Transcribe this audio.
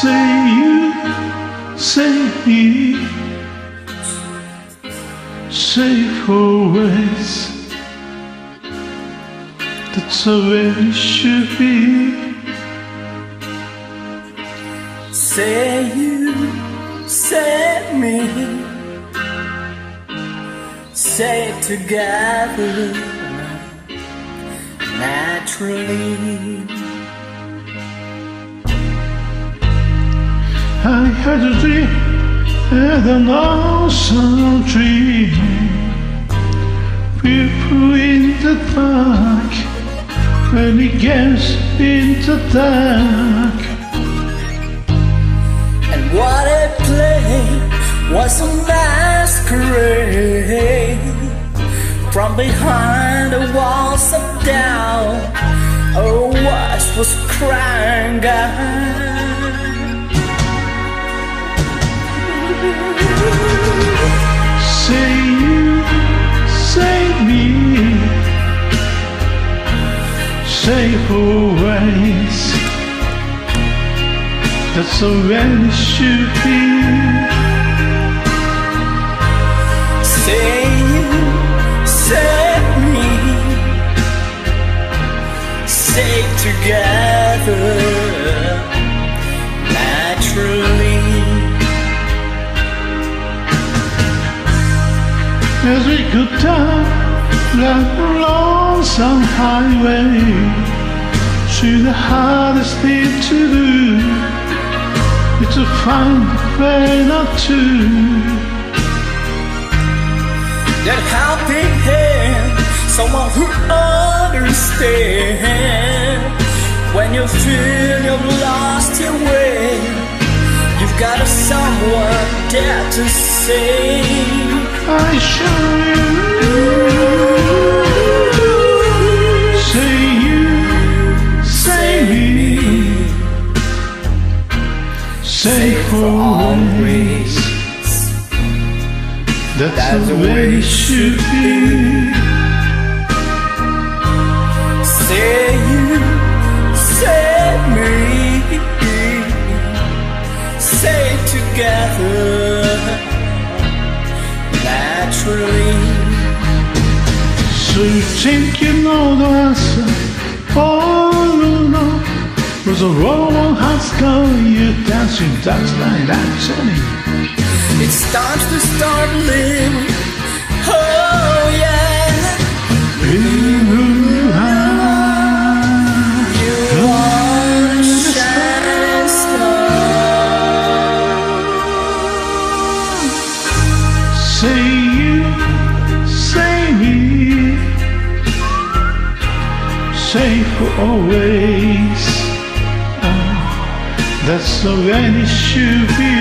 Say you, say me, say always. That's the way it should be. Say you, say me, say together naturally. Had a dream, had an awesome dream. People in the dark, when it gets in the dark. And what it played was a masquerade from behind the walls of doubt. Oh, what was crying out? Say you, say me, say always. That's the way it should be. Say you, say me, say together As we could go down that lonesome highway, through the hardest thing to do to find a friend or two. That helping hand, someone who understands when you feel you've lost your way. You've got someone there to say. I you. Say you, say me, say for always. That's the way it should be. Say you, say me, say together naturally. So you think you know the answer? You know was a wrong has gone. You dancing, that's like that, It's time to start living. Oh Say you, say me, say for always. Oh, that's the way it should be.